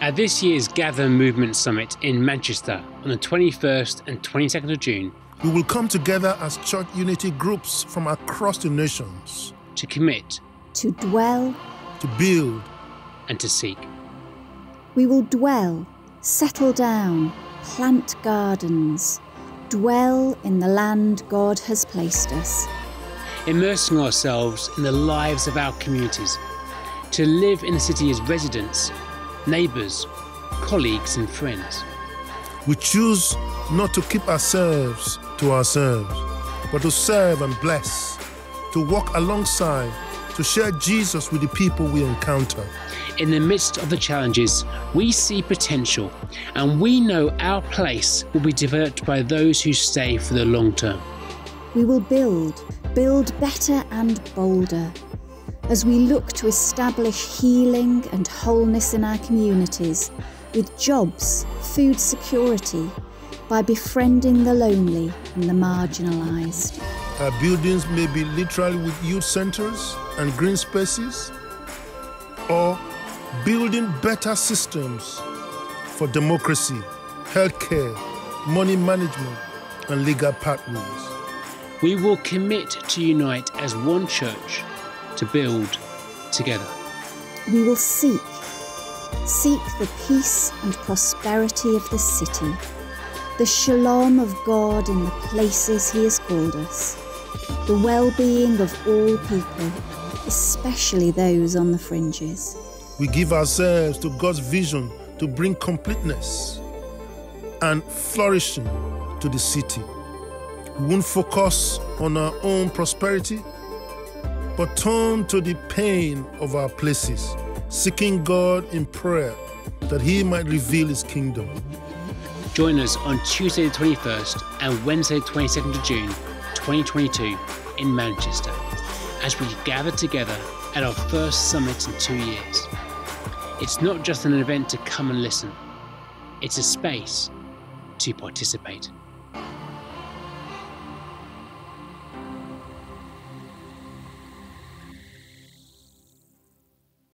At this year's Gather Movement Summit in Manchester on the 21st and 22nd of June, we will come together as church unity groups from across the nations to commit, to dwell, to build, and to seek. We will dwell, settle down, plant gardens, dwell in the land God has placed us. Immersing ourselves in the lives of our communities, to live in the city as residents, neighbours, colleagues, and friends. We choose not to keep ourselves to ourselves, but to serve and bless, to walk alongside, to share Jesus with the people we encounter. In the midst of the challenges, we see potential, and we know our place will be developed by those who stay for the long term. We will build, build better and bolder. As we look to establish healing and wholeness in our communities with jobs, food security, by befriending the lonely and the marginalised. Our buildings may be literally with youth centres and green spaces, or building better systems for democracy, healthcare, money management, and legal pathways. We will commit to unite as one church to build together. We will seek, seek the peace and prosperity of the city the shalom of God in the places He has called us, the well being of all people, especially those on the fringes. We give ourselves to God's vision to bring completeness and flourishing to the city. We won't focus on our own prosperity, but turn to the pain of our places, seeking God in prayer that He might reveal His kingdom. Join us on Tuesday the 21st and Wednesday the 22nd of June 2022 in Manchester as we gather together at our first summit in two years. It's not just an event to come and listen, it's a space to participate.